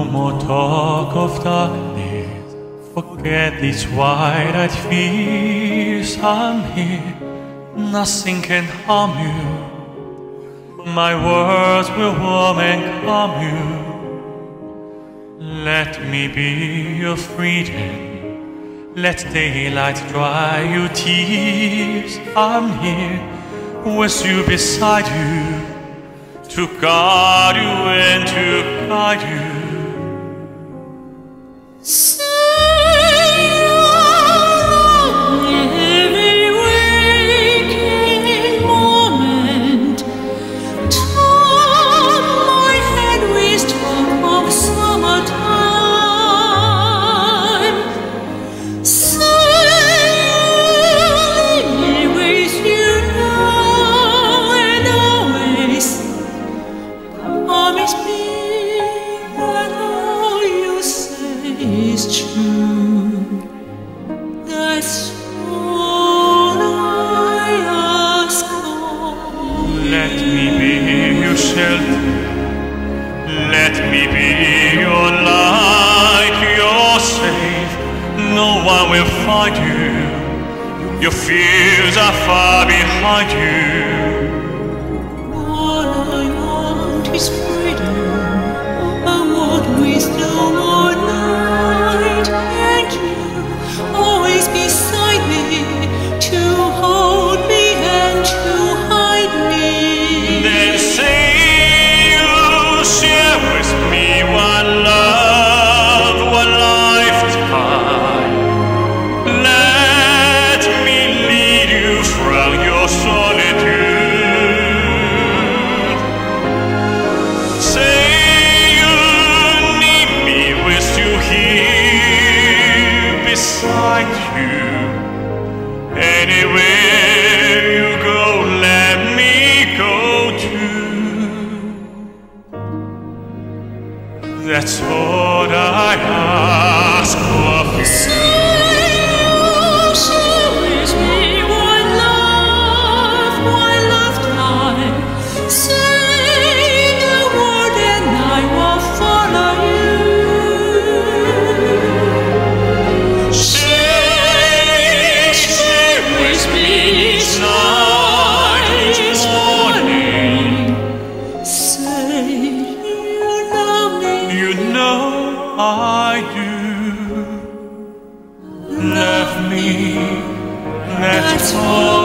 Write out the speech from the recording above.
No more talk of darkness. Forget these wide-eyed fears. I'm here. Nothing can harm you. My words will warm and calm you. Let me be your freedom. Let daylight dry your tears. I'm here with you beside you to guard you and to guide you. Every Let me be your light, your safe. No one will find you. Your fears are far behind you. Anywhere you go, let me go too. That's all I ask of you. me. Let's all.